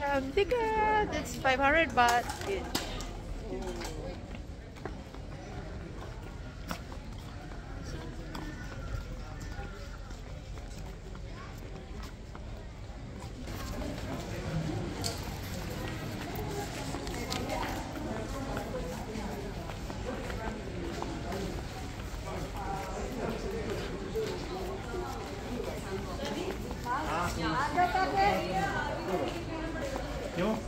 Have uh, ticket. It's 500 baht. 요.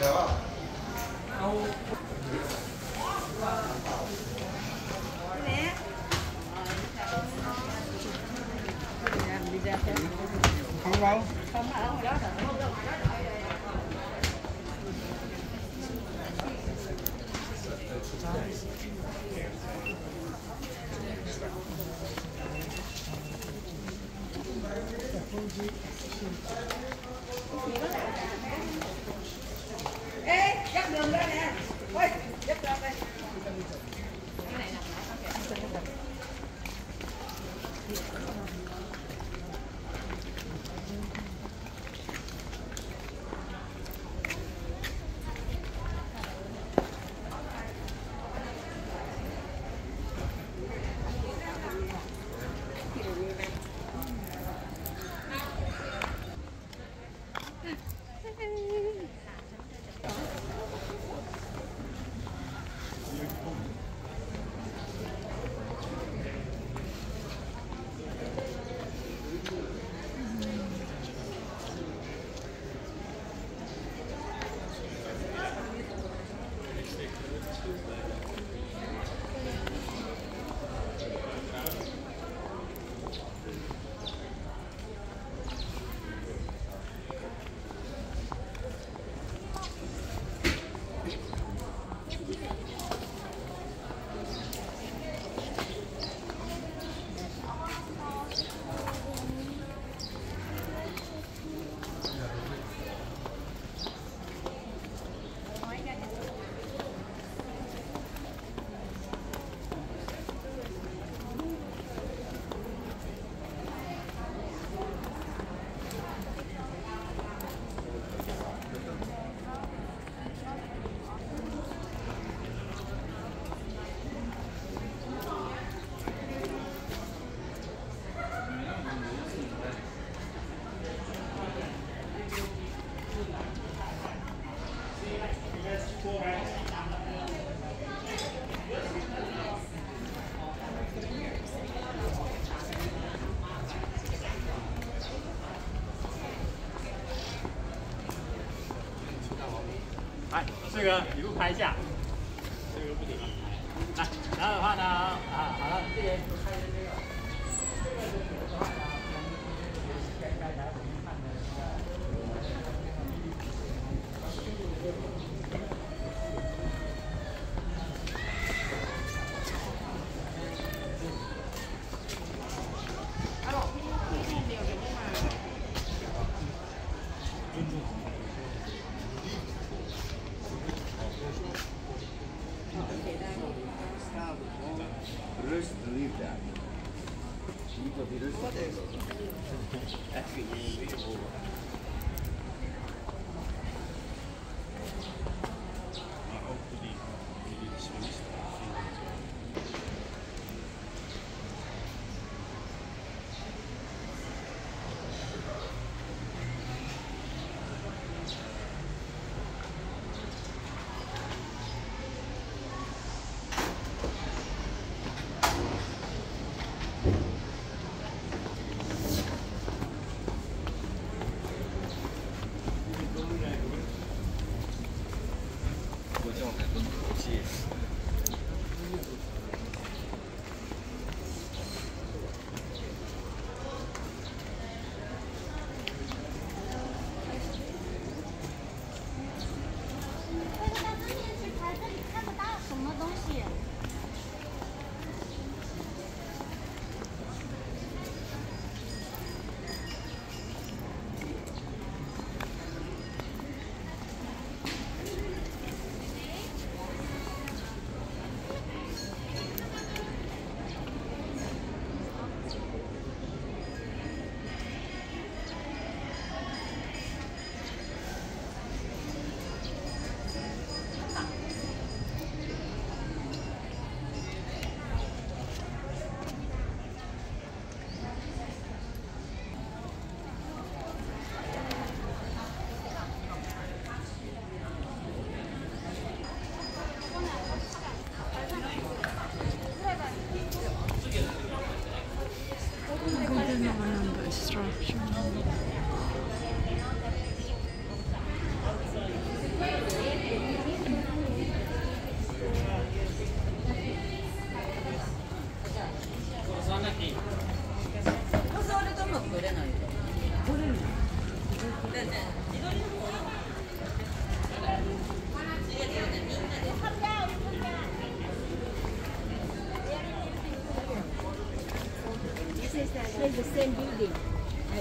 Ticket. It's 500 baht. không đâu 这个你录拍一下。leaders believe that. Evil leaders. What is? Actually, the, the same building.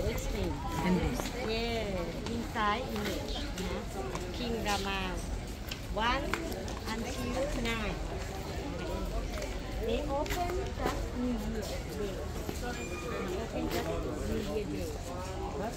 16. English. Yeah, inside English. Yeah. King Rama. One until nine. They open just New Year Day. Open just New Year Day. Như là.